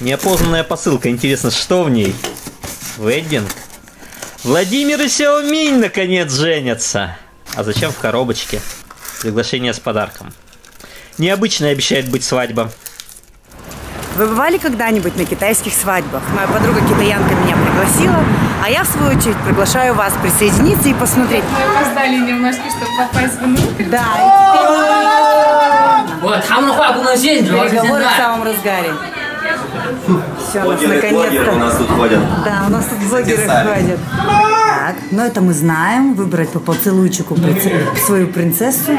Неопознанная посылка. Интересно, что в ней? Веддинг. Владимир и Сяоминь наконец женятся. А зачем в коробочке? Приглашение с подарком. Необычно обещает быть свадьба. Вы бывали когда-нибудь на китайских свадьбах? Моя подруга китаянка меня пригласила, а я, в свою очередь, приглашаю вас присоединиться и посмотреть. Мы опоздали немножко, чтобы попасть внутрь. Да, и теперь мы... Вот, Переговоры в самом разгаре. Все, нас наконец-то. Да, у нас тут блогеры ходят. Так, но это мы знаем. Выбрать по поцелуйчику принц... свою принцессу.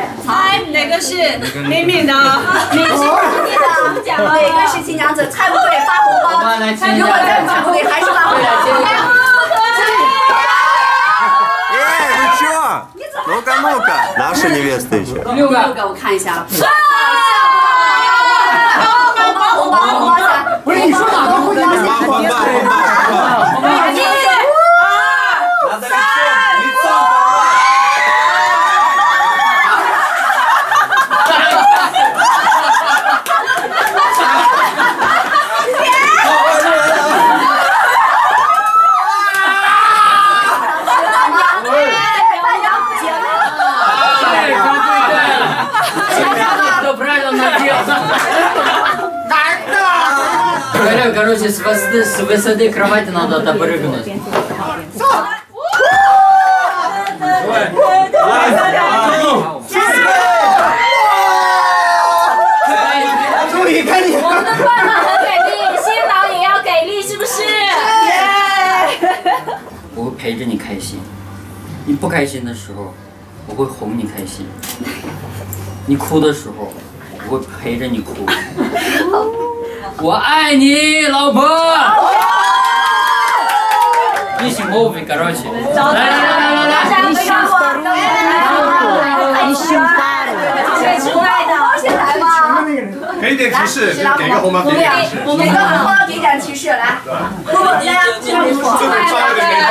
Ну-ка, ну-ка, наша невеста еще. Люка, 你说哪个不行？короче, с высоты, с высоты кровати надо допрыгнуть.我们的快乐很给力，新郎也要给力，是不是？我会陪着你开心，你不开心的时候，我会哄你开心；你哭的时候，我会陪着你哭。 我爱你，老婆。一起 move garage。来来来来来来，一起来。一起来。一起来。给点提示，给个红包，给提示。我们给红，给点提示，来。如果大家这么说，再来一个，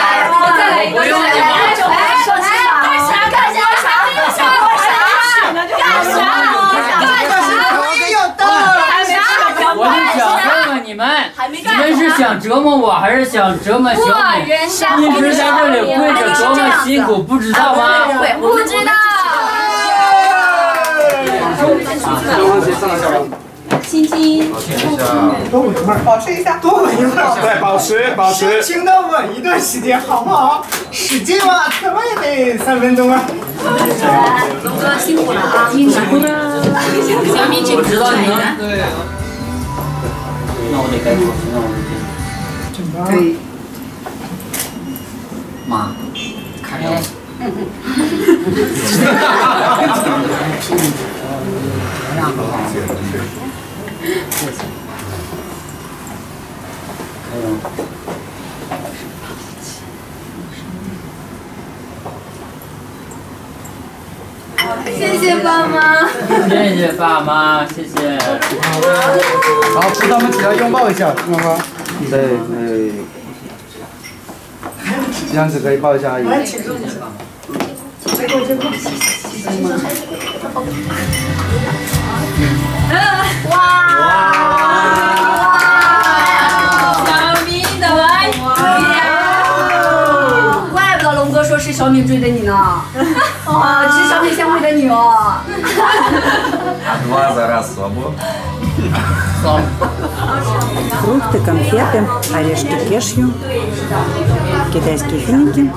再来一个，来来来，来来来，干啥干啥？啥？干啥？干啥？想问问你们，你们是想折磨我，还是想折磨小美？一直在这里跪着多么辛苦，不知道吗？不知道。亲亲。保持一下，多稳一会儿，对，保持，保持。深情的吻一段时间，好不好？使劲嘛，怎么也得三分钟啊！龙哥辛苦了啊！辛苦了。小米我知道你能。对。那我得该出去，那我就 谢谢爸妈。谢谢爸妈，谢谢。好，扶他们起来拥抱一下，妈妈。对对，这样子可以抱一下阿姨。小小米追的你呢。啊，其实小米先追的你哦。 Два за раз слабо. Фрукты, конфеты, орешки кешью, китайские финики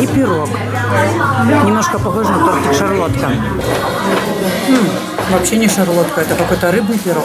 и пирог. Немножко похож на тортик шарлотка. М, вообще не шарлотка, это какой-то рыбный пирог.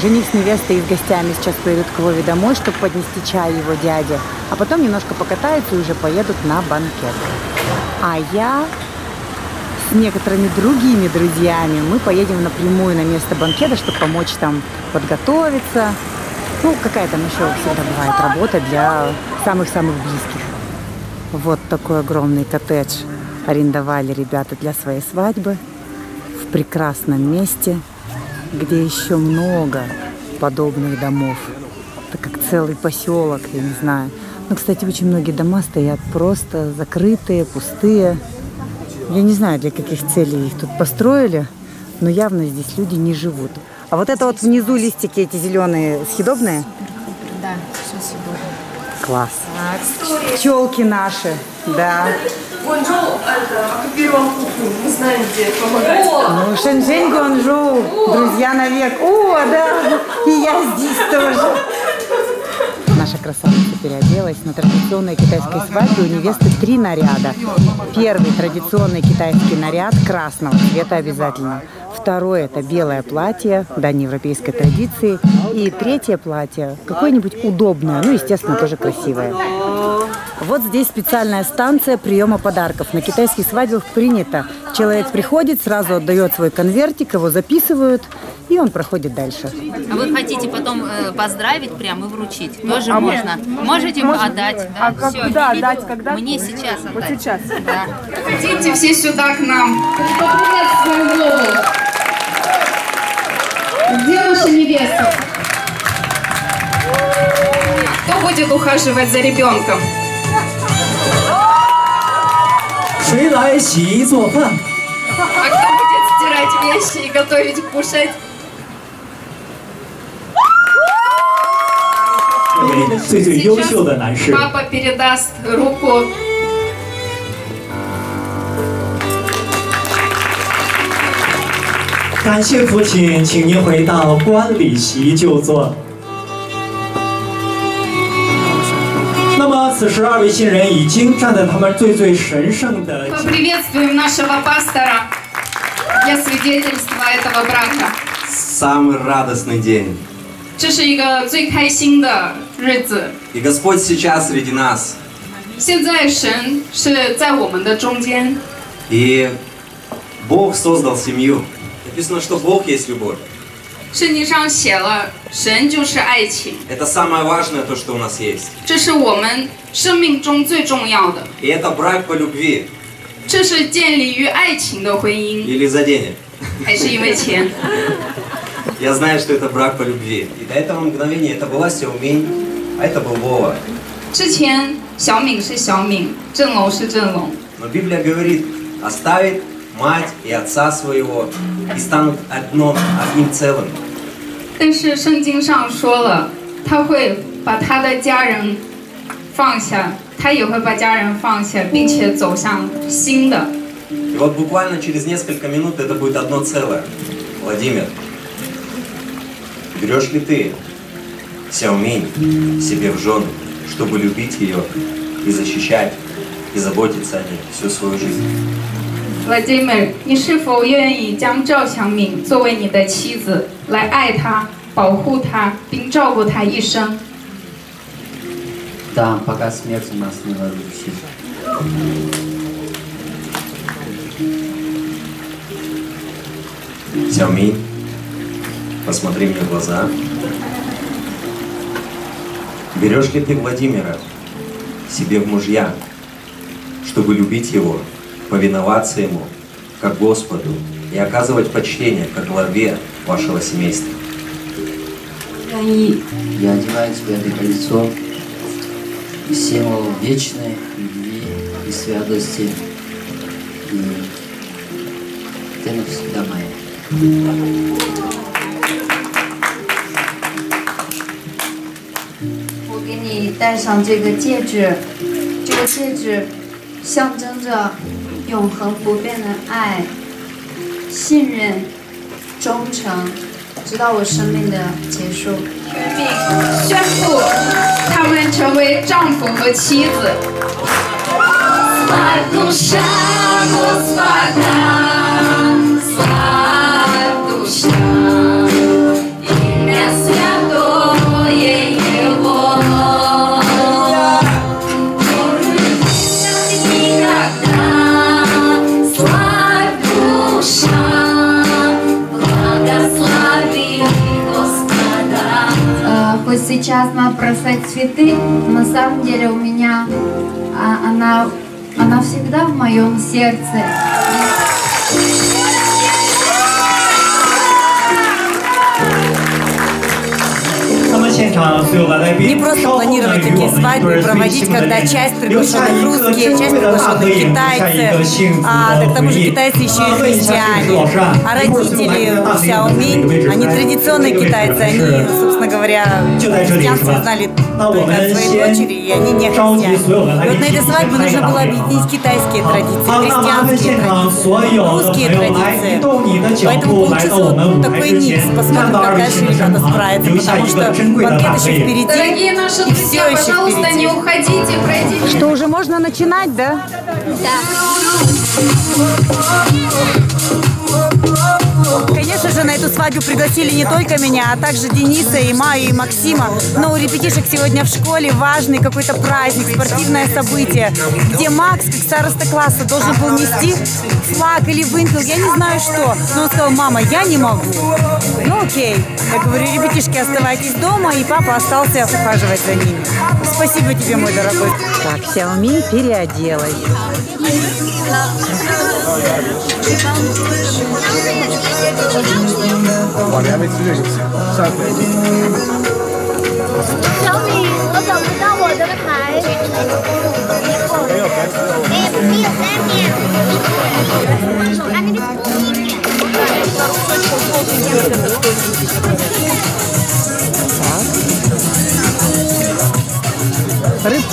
Жених с невестой и с гостями сейчас поедут к Вове домой, чтобы поднести чай его дяде. А потом немножко покатаются и уже поедут на банкет. А я с некоторыми другими друзьями мы поедем напрямую на место банкета, чтобы помочь там подготовиться. Ну, какая там еще всегда бывает работа для самых-самых близких. Вот такой огромный коттедж арендовали ребята для своей свадьбы в прекрасном месте, где еще много подобных домов. Это как целый поселок, я не знаю. Но, кстати, очень многие дома стоят просто закрытые, пустые. Я не знаю, для каких целей их тут построили, но явно здесь люди не живут. А вот это вот внизу листики эти зеленые съедобные? Да, все съедобно. Класс. Пчелки наши, да. Гуанчжоу это оккупировал кухню. Мы знаем, где помогать. Ну, Шэньчжэнь, Гуанчжоу, друзья навек. О, да, и я здесь тоже. Наша красавица переоделась на традиционной китайской свадьбе. У невесты три наряда. Первый традиционный китайский наряд красного цвета обязательно. Второе это белое платье, дальнеевропейской традиции. И третье платье какое-нибудь удобное, ну, естественно, тоже красивое. Вот здесь специальная станция приема подарков. На китайских свадьбах принято. Человек приходит, сразу отдает свой конвертик, его записывают, и он проходит дальше. А вы хотите потом э, поздравить прям и вручить? Тоже можно. Можете отдать. Да? А как- Всё, куда отдать, когда? Мне сейчас Вот отдать. сейчас. Да. Хотите все сюда к нам. Поприветствуем Вову. Где наша невеста? Кто будет ухаживать за ребенком? 谁来洗衣做饭？ А кто будет стирать вещи и готовить кушать? 这位最最优秀的男士， Папа передаст руку 感谢父亲，请您回到观礼席就坐。 那么，此时二位新人已经站在他们最最神圣的 Поприветствуем нашего пастора для свидетельства этого брака. Самый радостный день. 这是一个最开心的日子。 И Господь сейчас среди нас. 现在神是在我们的中间， И Бог создал семью. Написано, что Бог есть любовь. 圣经上写了，神就是爱情， Это самое важное, то, что у нас есть. 这是我们生命中最重要的。 И это брак по любви 这是建立于爱情的婚姻， или за денег. 还是因为钱？ Я знаю, что это брак по любви. И до этого мгновения это была Сяоминь, а это был Вова. 之前小敏是小敏，郑龙是郑龙， Но Библия говорит, оставит мать и отца своего и станут одно, одним целым. 但是圣经上说了，他会把他的家人放下，他也会把家人放下，并且走向新的。 И вот буквально через несколько минут это будет одно целое. Владимир, берешь ли ты Сяоминь себе в жены, чтобы любить ее и защищать, и заботиться о ней всю свою жизнь? Vladimir，你是否愿意将赵祥敏作为你的妻子， 来爱她、保护她，并照顾她一生？ Да, пока смерть нас не разлучит. Сяоминь, посмотри мне в глаза. Берешь ли ты Владимира себе в мужья, чтобы любить его, повиноваться ему, как Господу, и оказывать почтение, как главе вашего семейства? 愿意。Я одеваю тебе это кольцо, символ вечной любви и святости. И ты навсегда моя. 我给你戴上这个戒指，这个戒指象征着永恒不变的爱、信任、 忠诚，直到我生命的结束。并宣布他们成为丈夫和妻子。Сейчас надо бросать цветы, на самом деле у меня а, она, она всегда в моем сердце. Не просто планировать такие свадьбы проводить, когда часть приглашенных русские, часть приглашенных китайцы, а так к тому же китайцы еще и христиане. А родители Xiaomi, они традиционные китайцы, они, собственно говоря, христианство знали только от своей дочери, и они не христиане. И вот на этой свадьбе нужно было объединить китайские традиции, христианские традиции, русские традиции. Поэтому получился вот такой микс. Посмотрим, как дальше ребята справятся, потому что банкет еще впереди. Дорогие наши и друзья, пожалуйста, впереди. не уходите, пройдите. Что, уже можно начинать, да? Да. да. Конечно же, на эту свадьбу пригласили не только меня, а также Дениса, и Маю, и Максима. Но у ребятишек сегодня в школе важный какой-то праздник, спортивное событие, где Макс, как староста класса, должен был нести флаг или вымпел, я не знаю что. Но он сказал, мама, я не могу. Ну окей. Я говорю, ребятишки, оставайтесь дома, и папа остался ухаживать за ними. Спасибо тебе, мой дорогой. Так, Xiaomi переоделась. Xiaomi，我找不到我的牌。哎，没有在面。啊，那个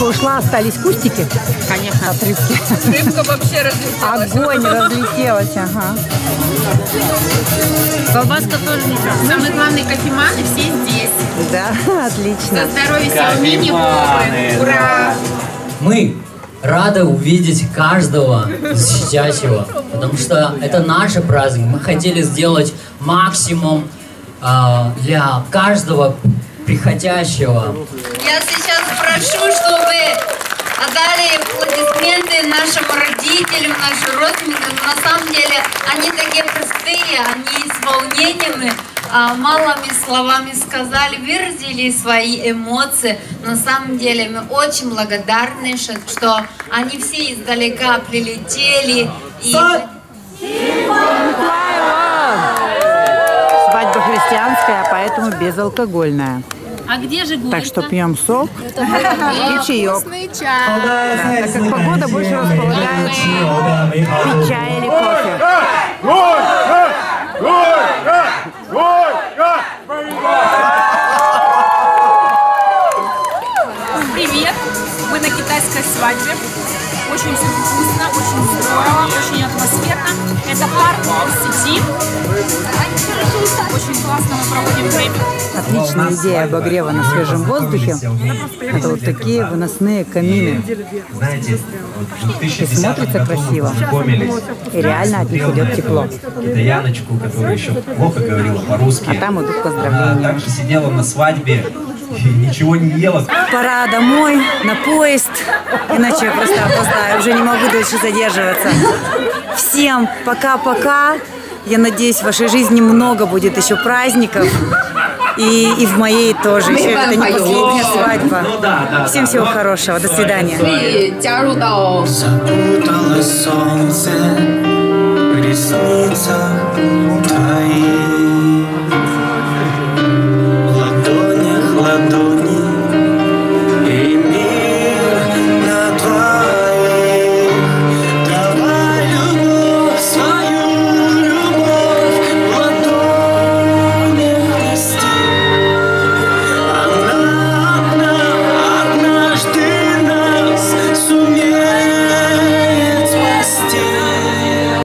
Рыбка ушла, остались кустики? Конечно. От рыбки. Рыбка вообще разлетелась. Огонь разлетелась, ага. Колбаска тоже не так. Самый главный кофеманы все здесь. Да, отлично. За здоровье Xiaomi. Ура! Мы рады увидеть каждого сидящего, потому что это наш праздник. Мы хотели сделать максимум а, для каждого приходящего. Я сейчас отдали аплодисменты нашим родителям, нашим родственникам. На самом деле они такие простые, они с волнением, а, малыми словами сказали, выразили свои эмоции. На самом деле мы очень благодарны, что, они все издалека прилетели. И... Свадьба христианская, поэтому безалкогольная. А где же горько? Так что пьем сок и чаек. Так как погода больше располагает пить чай или кофе. Привет! Мы на китайской свадьбе. Очень все вкусно, очень здорово, очень атмосферно. Это парк Сити. Очень классно мы проводим время. Отличная идея обогрева на свежем воздухе. Это вот такие выносные камины. Знаете, вот в И 2010 смотрится красиво. И реально от них идет тепло. Это Яночку, которая еще плохо говорила по-русски. А там идут Она поздравления. также сидела на свадьбе ничего не ела. Пора домой, на поезд, иначе я просто опоздаю, уже не могу дольше задерживаться. Всем пока-пока. Я надеюсь, в вашей жизни много будет еще праздников. И, и в моей тоже. Еще это не последняя свадьба. Ну, да, да, Всем всего да, хорошего. До свидания. Запуталось солнце в ресницах